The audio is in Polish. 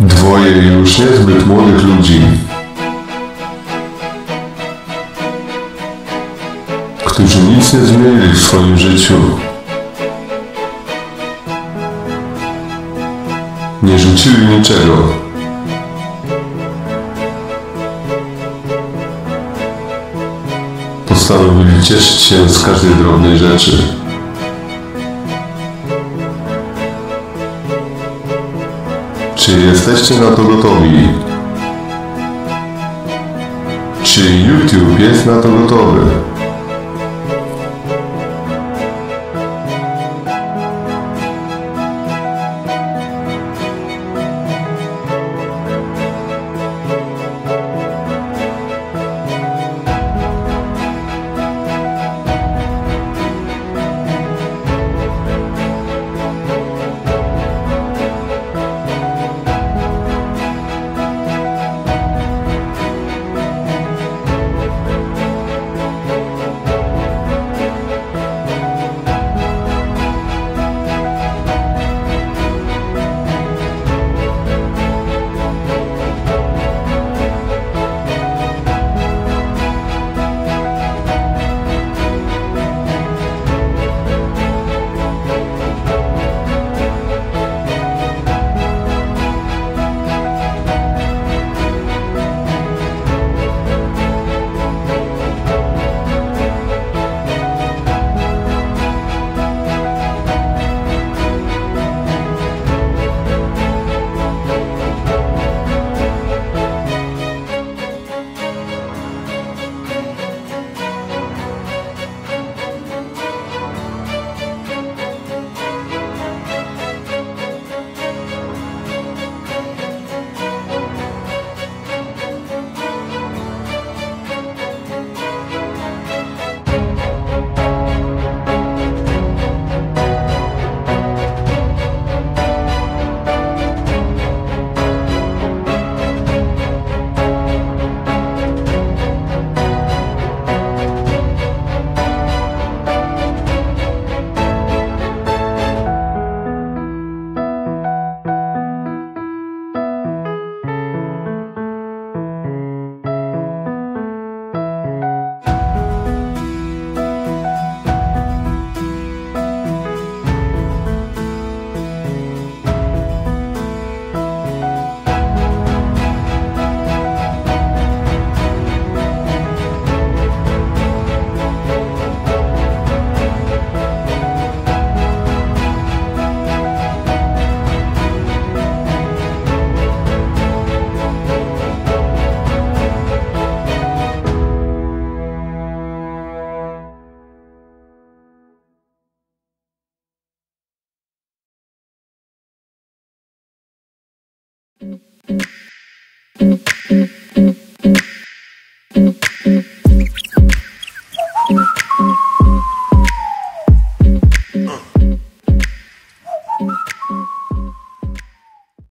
Dwoje już niezbyt młodych ludzi, którzy nic nie zmienili w swoim życiu. Nie rzucili niczego. Postanowili cieszyć się z każdej drobnej rzeczy. Czy jesteście na to gotowi? Czy YouTube jest na to gotowy?